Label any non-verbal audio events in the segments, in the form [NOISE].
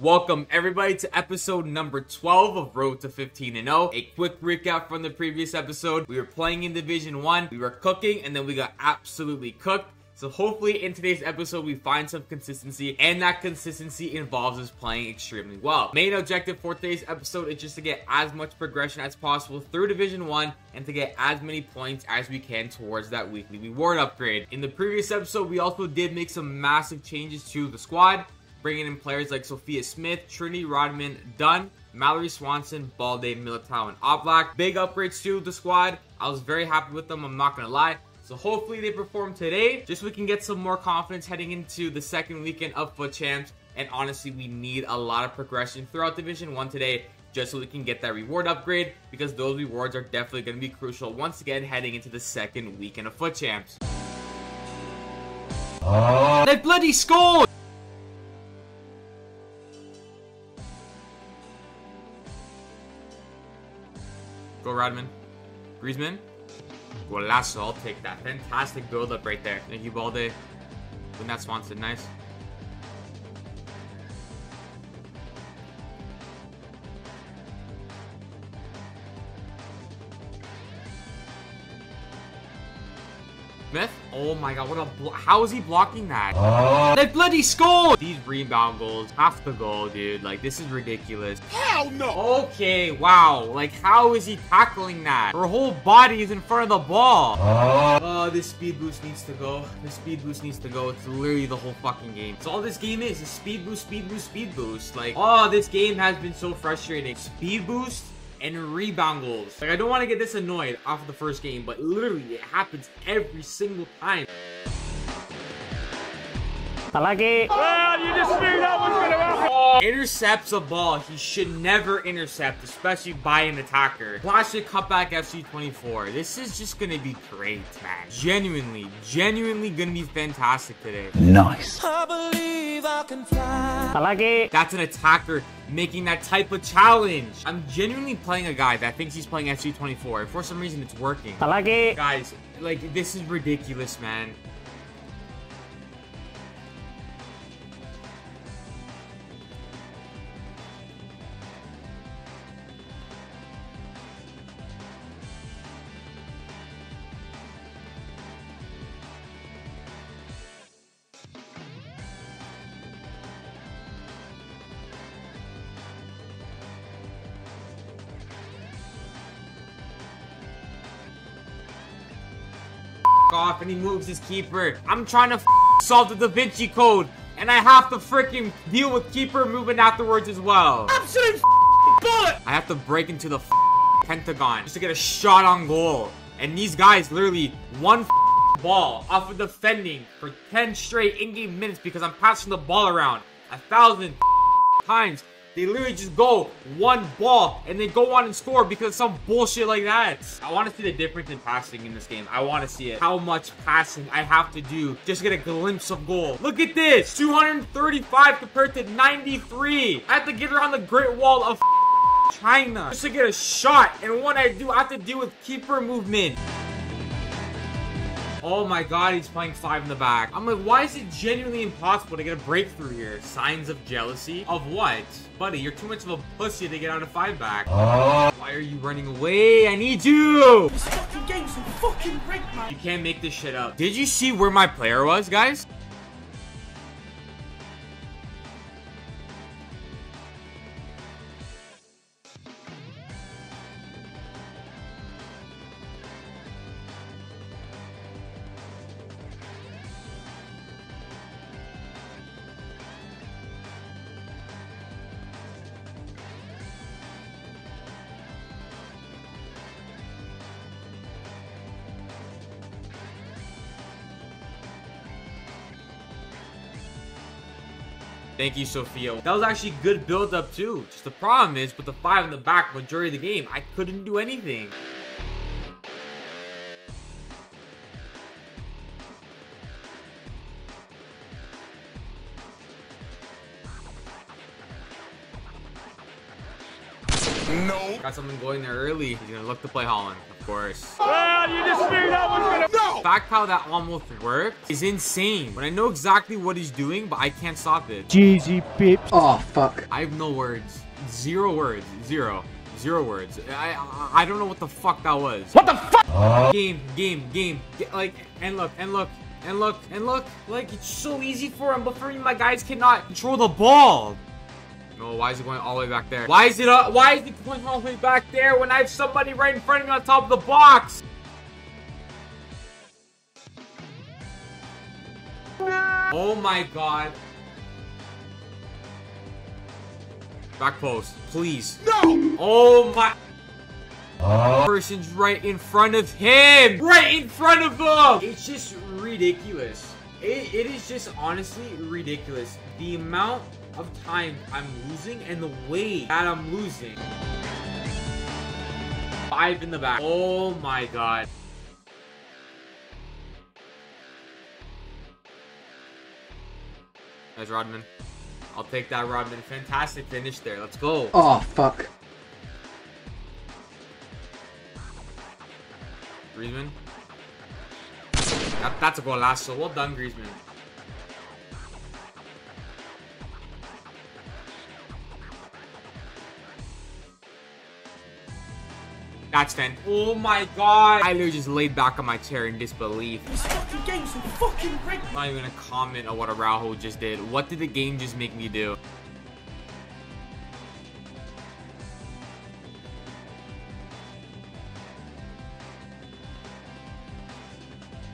Welcome everybody to episode number 12 of Road to 15 and 0. A quick recap from the previous episode. We were playing in Division 1, we were cooking, and then we got absolutely cooked. So hopefully in today's episode we find some consistency and that consistency involves us playing extremely well. Main objective for today's episode is just to get as much progression as possible through Division 1 and to get as many points as we can towards that weekly reward upgrade. In the previous episode we also did make some massive changes to the squad bringing in players like Sophia Smith, Trinity Rodman, Dunn, Mallory Swanson, Balde, Militao, and Oblak. Big upgrades to the squad. I was very happy with them, I'm not going to lie. So hopefully they perform today, just so we can get some more confidence heading into the second weekend of FUT Champs. And honestly, we need a lot of progression throughout Division 1 today, just so we can get that reward upgrade, because those rewards are definitely going to be crucial once again heading into the second weekend of FUT Champs. Oh. They bloody scored! Go Rodman. Griezmann. Golazo, I'll take that. Fantastic build-up right there. Thank you, Balde. Win that Swanson, nice. Oh my god, what a how is he blocking that? Uh. They bloody scored! These rebound goals have the goal, dude. Like, this is ridiculous. Hell no! Okay, wow. Like, how is he tackling that? Her whole body is in front of the ball. Uh. Oh, this speed boost needs to go. This speed boost needs to go. It's literally the whole fucking game. So all this game is, is speed boost, speed boost, speed boost. Like, oh, this game has been so frustrating. Speed boost and rebound goals. Like, I don't want to get this annoyed off of the first game, but literally, it happens every single time. I like it. Well, you just knew that was going to happen. Intercepts a ball he should never intercept, especially by an attacker. Plastic Cutback FC24. This is just going to be great, man. Genuinely, genuinely going to be fantastic today. Nice. I believe I can fly. I like it. That's an attacker making that type of challenge. I'm genuinely playing a guy that thinks he's playing FC24. And for some reason, it's working. I like it. Guys, like, this is ridiculous, man. Off and he moves his keeper. I'm trying to solve the Da Vinci Code and I have to freaking deal with keeper movement afterwards as well. Absolute bullet! I have to break into the pentagon just to get a shot on goal. And these guys literally one ball off of defending for 10 straight in-game minutes because I'm passing the ball around a thousand times they literally just go one ball and they go on and score because some bullshit like that. I want to see the difference in passing in this game. I want to see it. How much passing I have to do just get a glimpse of goal. Look at this. 235 compared to 93. I have to get around the Great Wall of China just to get a shot. And when I do, I have to deal with keeper movement. Oh my god, he's playing five in the back. I'm like, why is it genuinely impossible to get a breakthrough here? Signs of jealousy? Of what? Buddy, you're too much of a pussy to get out of five back. Why are you running away? I need you! This fucking game's so fucking rigged, man. You can't make this shit up. Did you see where my player was, guys? Thank you, Sophia. That was actually good build-up, too. Just the problem is, with the five in the back majority of the game, I couldn't do anything. No. Got something going there early. He's gonna look to play Haaland, of course. Well, you just knew that was gonna. No! fact how that almost worked is insane. When I know exactly what he's doing, but I can't stop it. Jeezy pips. Oh, fuck. I have no words. Zero words. Zero. Zero words. I, I I don't know what the fuck that was. What the fuck? Game, game, game. Get, like, and look, and look, and look, and look. Like, it's so easy for him, but for me, my guys cannot control the ball. No, why is it going all the way back there? Why is it, uh, why is it going all the way back there when I have somebody right in front of me on top of the box? Oh my god. Back post, please. No! Oh my... Person's right in front of him! Right in front of him! It's just ridiculous. It, it is just honestly ridiculous. The amount of time I'm losing and the way that I'm losing. Five in the back. Oh my god. There's Rodman. I'll take that, Rodman. Fantastic finish there. Let's go. Oh, fuck. Griezmann. That, that's a golazo. Well done, Griezmann. That's 10. Oh my god. I literally just laid back on my chair in disbelief. This fucking game's so fucking rigged. I'm not even gonna comment on what Araujo just did. What did the game just make me do?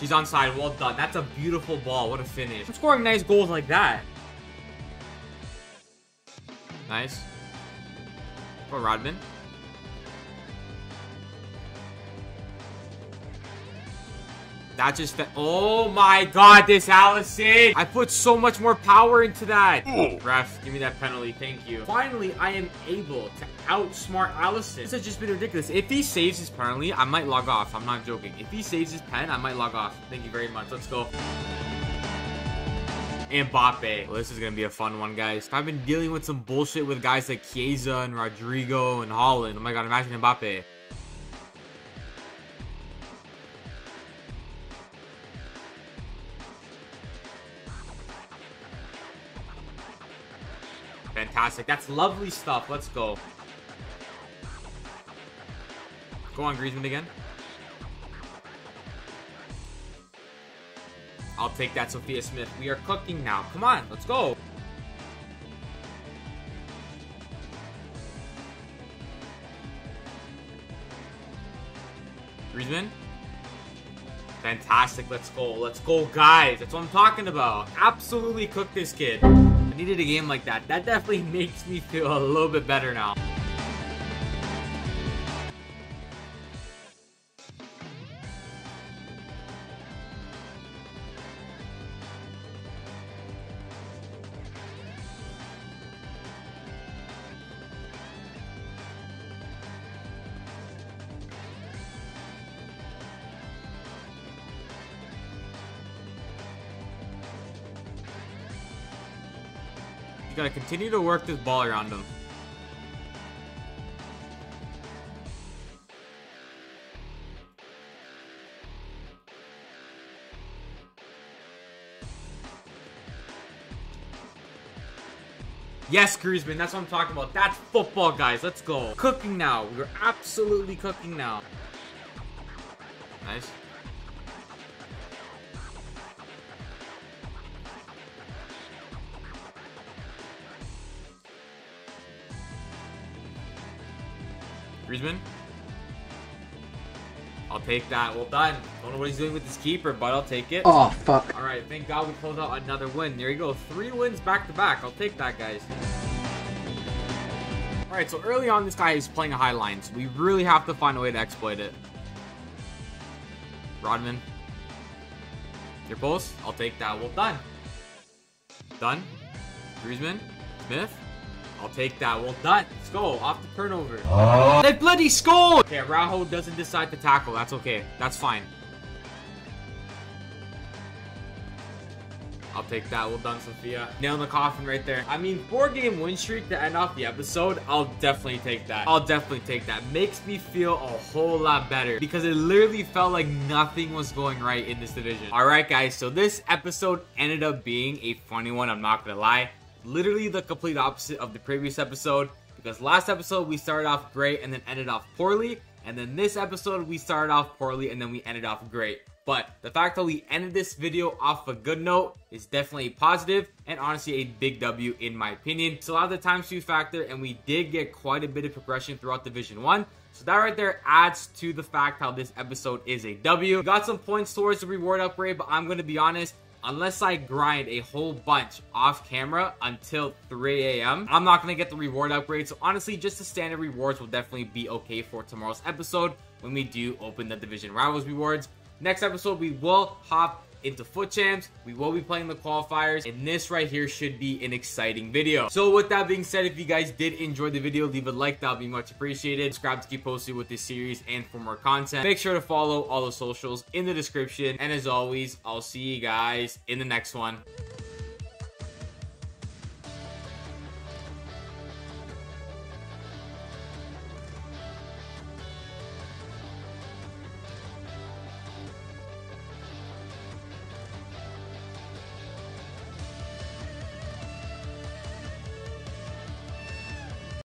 She's onside. Well done. That's a beautiful ball. What a finish. I'm scoring nice goals like that. Nice. For Rodman. That just Oh my god, this Alisson! I put so much more power into that. Ref, give me that penalty. Thank you. Finally, I am able to outsmart Alisson. This has just been ridiculous. If he saves his penalty, I might log off. I'm not joking. If he saves his pen, I might log off. Thank you very much. Let's go. Mbappe. Well, this is gonna be a fun one, guys. I've been dealing with some bullshit with guys like Chiesa and Rodrigo and Haaland. Oh my god, imagine Mbappe. Fantastic. That's lovely stuff. Let's go. Go on, Griezmann again. I'll take that, Sophia Smith. We are cooking now. Come on, let's go. Griezmann. Fantastic. Let's go. Let's go, guys. That's what I'm talking about. Absolutely cook this kid. Needed a game like that. That definitely [LAUGHS] makes me feel a little bit better now. You gotta continue to work this ball around him. Yes, Griezmann, that's what I'm talking about. That's football, guys. Let's go. Cooking now. We're absolutely cooking now. Nice. Griezmann. I'll take that. Well done. Don't know what he's doing with his keeper, but I'll take it. Oh, fuck. All right, thank God we closed out another win. There you go. Three wins back to back. I'll take that, guys. All right, so early on, this guy is playing a high line, so we really have to find a way to exploit it. Rodman. Your post. I'll take that. Well done. Done. Griezmann. Smith. I'll take that. Well done. Let's go. Off the turnover. Oh. They bloody scored! Okay, Raho doesn't decide to tackle. That's okay. That's fine. I'll take that. Well done, Sophia. Nail in the coffin right there. I mean, four game win streak to end off the episode. I'll definitely take that. I'll definitely take that. Makes me feel a whole lot better because it literally felt like nothing was going right in this division. All right, guys. So this episode ended up being a funny one. I'm not gonna lie. Literally the complete opposite of the previous episode because last episode we started off great and then ended off poorly. And then this episode we started off poorly and then we ended off great. But the fact that we ended this video off a good note is definitely positive and honestly a big W in my opinion. So a lot of the times two factor and we did get quite a bit of progression throughout Division 1. So that right there adds to the fact how this episode is a W. We got some points towards the reward upgrade, but I'm going to be honest, unless I grind a whole bunch off camera until 3 a.m., I'm not to get the reward upgrade. So honestly, just the standard rewards will definitely be okay for tomorrow's episode when we do open the Division Rivals rewards. Next episode, we will hop into FUT Champs. We will be playing the qualifiers, and this right here should be an exciting video. So with that being said, if you guys did enjoy the video, leave a like. That would be much appreciated. Subscribe to keep posted with this series and for more content. Make sure to follow all the socials in the description. And as always, I'll see you guys in the next one.